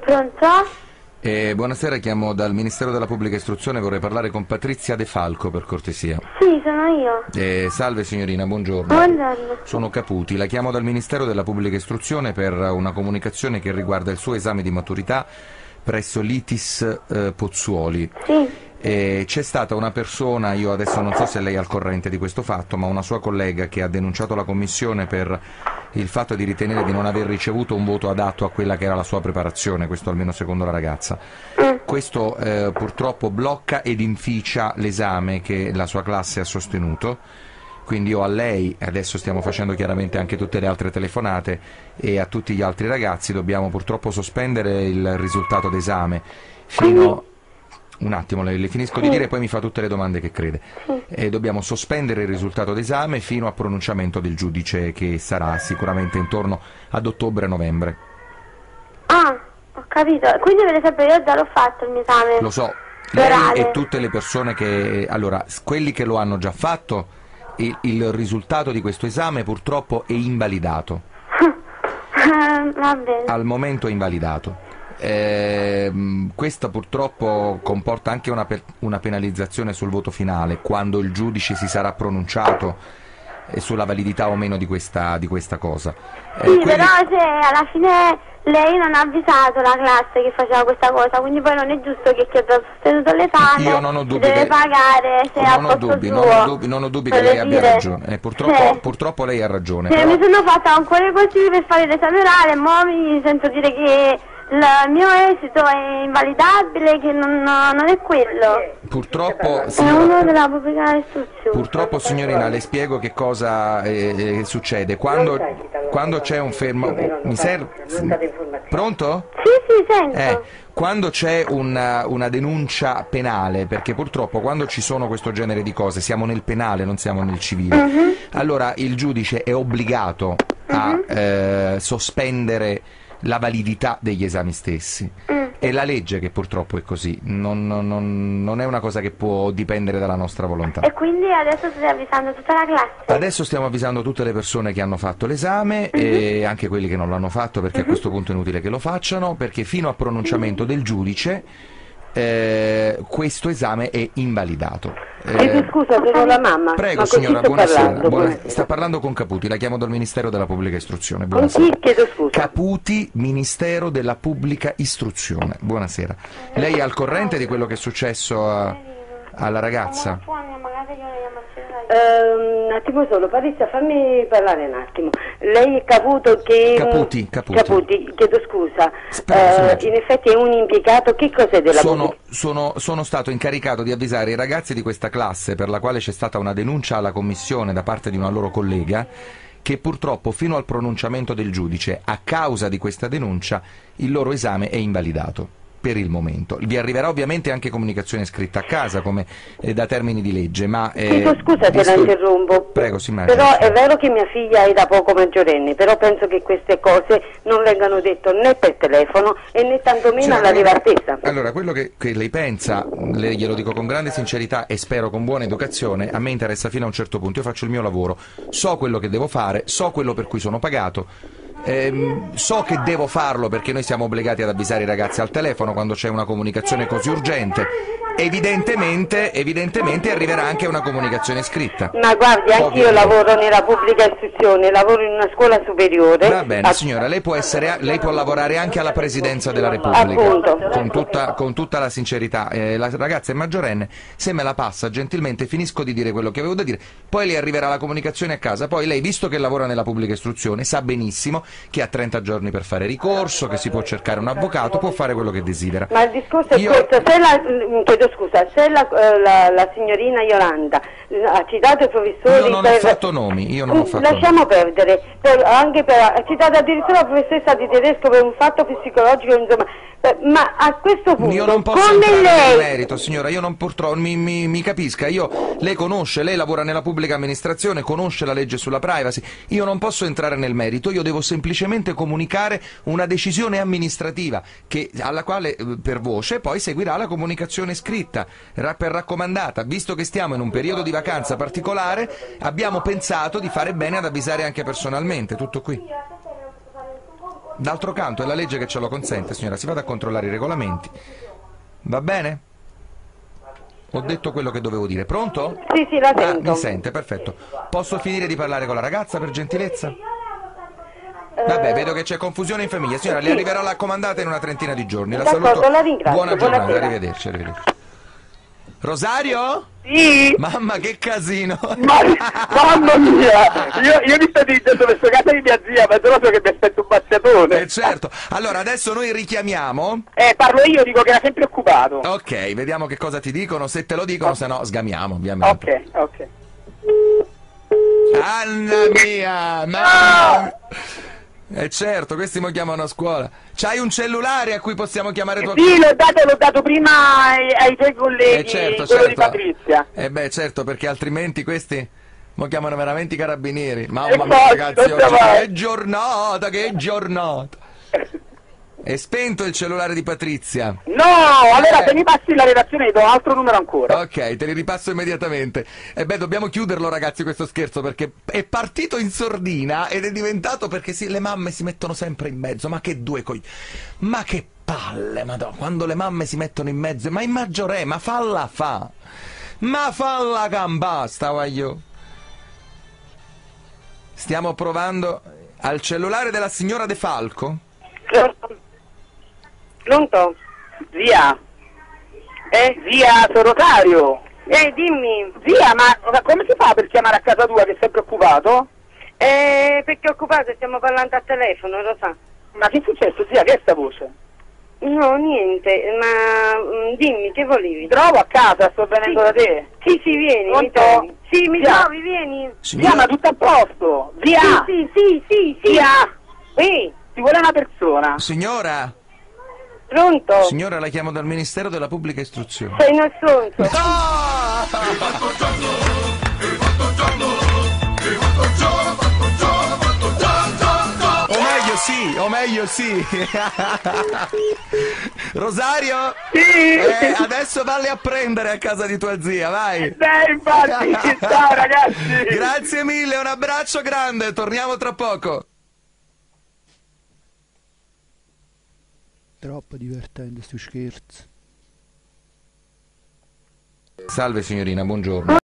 Pronto? Eh, buonasera, chiamo dal Ministero della Pubblica Istruzione, vorrei parlare con Patrizia De Falco per cortesia. Sì, sono io. Eh, salve signorina, buongiorno. Buongiorno. Sono Caputi, la chiamo dal Ministero della Pubblica Istruzione per una comunicazione che riguarda il suo esame di maturità presso l'ITIS eh, Pozzuoli. Sì. Eh, c'è stata una persona, io adesso non so se lei è al corrente di questo fatto, ma una sua collega che ha denunciato la Commissione per il fatto di ritenere di non aver ricevuto un voto adatto a quella che era la sua preparazione, questo almeno secondo la ragazza. Questo eh, purtroppo blocca ed inficia l'esame che la sua classe ha sostenuto. Quindi io a lei, adesso stiamo facendo chiaramente anche tutte le altre telefonate, e a tutti gli altri ragazzi dobbiamo purtroppo sospendere il risultato d'esame fino... Un attimo, le, le finisco di dire e poi mi fa tutte le domande che crede. Eh, dobbiamo sospendere il risultato d'esame fino a pronunciamento del giudice che sarà sicuramente intorno ad ottobre-novembre. Ah, ho capito. Quindi per esempio io già l'ho fatto il mio esame. Lo so, lei e tutte le persone che... Allora, quelli che lo hanno già fatto, il, il risultato di questo esame purtroppo è invalidato. Va bene. Al momento è invalidato. Ehm, questo purtroppo comporta anche una, pe- una penalizzazione sul voto finale, quando il giudice si sarà pronunciato eh, sulla validità o meno di questa, di questa cosa. Eh, Sì, quelli- però se alla fine lei non ha avvisato la classe che faceva questa cosa, quindi poi non è giusto che chi ha sostenuto l'esame Io non ho si dubbi deve che- pagare se non, ho dubbi, non ho dubbi, non ho dubbi che lei abbia dire, ragione. Eh, purtroppo, cioè, purtroppo lei ha ragione. se però- mi sono fatta ancora così per fare l'esame orale, mo mi sento dire che il mio esito è invalidabile, che non, non è quello. Purtroppo, È signora- uno della pubblica istruzione. purtroppo, signorina, le spiego che cosa eh, eh, succede. Quando, quando c'è un fermo... Mi serve... Pronto? Sì, sì, sento. Eh, quando c'è una, una denuncia penale, perché purtroppo quando ci sono questo genere di cose, siamo nel penale, non siamo nel civile, Mhm. allora il giudice è obbligato a eh, sospendere la validità degli esami stessi. Mm. È la legge che purtroppo è così, non, non- non- non è una cosa che può dipendere dalla nostra volontà. E quindi adesso stai avvisando tutta la classe? Adesso stiamo avvisando tutte le persone che hanno fatto l'esame e anche quelli che non l'hanno fatto perché a questo punto è inutile che lo facciano perché fino a pronunciamento del giudice eh, questo esame è invalidato. Eh, Chiedo scusa, sono la mamma. prego Ma con signora, buonasera. parlando? Buona- Buonasera. Sta parlando con Caputi, la chiamo dal Ministero della Pubblica Istruzione. Con Buonasera. chi? Chiedo scusa. Caputi, Ministero della Pubblica Istruzione. Buonasera. Lei è al corrente di quello che è successo a- alla ragazza? Eh, un attimo solo, Patrizia, fammi parlare un attimo. Lei è Caputo che... Caputi, Caputi. chiedo scusa. Spera, Eh, signora. in effetti è un impiegato, che cos'è della Sono, pubblica? sono- sono stato incaricato di avvisare i ragazzi di questa classe per la quale c'è stata una denuncia alla commissione da parte di una loro collega che purtroppo fino al pronunciamento del giudice, a causa di questa denuncia, il loro esame è invalidato. Per il momento. Vi arriverà ovviamente anche comunicazione scritta a casa, come eh, da termini di legge, ma... eh, Chiedo scusa se la visto- interrompo. Prego, si. Però è vero che mia figlia è da poco maggiorenne, però penso che queste cose non vengano dette né per telefono e né tantomeno Cioè, alla rivartezza. Allora, quello che, che lei pensa, le, glielo dico con grande sincerità e spero con buona educazione, a me interessa fino a un certo punto, io faccio il mio lavoro, so quello che devo fare, so quello per cui sono pagato, ehm, so che devo farlo perché noi siamo obbligati ad avvisare i ragazzi al telefono quando c'è una comunicazione così urgente. Evidentemente, evidentemente arriverà anche una comunicazione scritta. Ma guardi, anch'io lavoro nella pubblica istruzione, lavoro in una scuola superiore. Va bene signora, lei può, essere, lei può lavorare anche alla Presidenza della Repubblica. Appunto. Con tutta, con tutta la sincerità. Eh, la ragazza è maggiorenne, se me la passa gentilmente finisco di dire quello che avevo da dire, poi le arriverà la comunicazione a casa, poi lei visto che lavora nella pubblica istruzione sa benissimo che ha 30 giorni per fare ricorso, che si può cercare un avvocato, può fare quello che desidera. Ma il discorso è Io- questo, se la, mm, chiedo scusa, se la, eh, la- la signorina Yolanda. Ha citato i professori Io non ho per... fatto nomi, io non ho Mm, fatto Lasciamo perdere, per- anche per, ha citato addirittura la professoressa di tedesco per un fatto psicologico, insomma, eh, ma a questo punto, Io non posso come lei... nel merito, signora, io non purtroppo mi, mi- mi capisca, io lei conosce, lei lavora nella pubblica amministrazione, conosce la legge sulla privacy, io non posso entrare nel merito, io devo semplicemente comunicare una decisione amministrativa che- alla quale eh, per voce poi seguirà la comunicazione scritta ra- per raccomandata. Visto che stiamo in un periodo di vacanza particolare, abbiamo pensato di fare bene ad avvisare anche personalmente, tutto qui. D'altro canto è la legge che ce lo consente, signora, si vada a controllare i regolamenti. Va bene? Ho detto quello che dovevo dire. Pronto? Sì, sì, la Ah, sento. mi sente, perfetto. Posso finire di parlare con la ragazza per gentilezza? Vabbè, vedo che c'è confusione in famiglia. Signora, le sì. arriverà la comandata in una trentina di giorni. La saluto. la Buona giornata, arrivederci, arrivederci. Rosario? Sì, Mamma che casino! ma, mamma mia, io, io mi sto dicendo verso casa di mia zia, ma solo so che mi aspetto un baciatone. Eh certo. Allora, adesso noi richiamiamo. Eh, parlo io, dico che era sempre occupato. Ok, vediamo che cosa ti dicono. Se te lo dicono, se no sgamiamo, ovviamente. Ok, ok. Anna mia! Ma... Eh certo, questi mi chiamano a scuola. C'hai un cellulare a cui possiamo chiamare tua Sì, l'ho dato, l'ho dato prima ai, ai tuoi colleghi, Eh certo, quello certo. di Patrizia. Eh beh, certo, perché altrimenti questi mi chiamano veramente i carabinieri. Mamma mia, poi, ragazzi, oggi che giornata, che giornata. È spento il cellulare di Patrizia. No, allora Eh. se mi passi la redazione do altro numero ancora. Ok, te li ripasso immediatamente. E beh, dobbiamo chiuderlo, ragazzi, questo scherzo, perché è partito in sordina ed è diventato perché sì, le mamme si mettono sempre in mezzo. Ma che due coi. Ma che palle, madonna, quando le mamme si mettono in mezzo. Ma in maggiore, ma falla fa. Ma falla gambasta, voglio. Stiamo provando al cellulare della signora De Falco. Pronto? Zia. Eh, zia, sono Rosario. Eh, dimmi. Zia, ma ma come si fa per chiamare a casa tua che è sempre occupato? Eh, perché occupato, stiamo parlando a telefono, lo sa. Ma che è successo, zia? Che è sta voce? No, niente, ma mm, dimmi, che volevi? Mi trovo a casa, sto venendo Sì. da te. Sì, sì, vieni, mi trovi. Sì, mi Zia. trovi, vieni. Zia, ma tutto a posto. Zia. Sì, sì, sì, sì, sì. Zia. Sì, Ti vuole una persona. Signora, pronto? signora, la chiamo dal Ministero della Pubblica Istruzione. Sei uno stronzo. No! O meglio sì, o meglio sì. Rosario? Sì. Eh, adesso valli a prendere a casa di tua zia, vai. Dai, infatti. Ciao, ragazzi. Grazie mille, un abbraccio grande, torniamo tra poco. Troppo divertente sto scherzo. Salve signorina, buongiorno.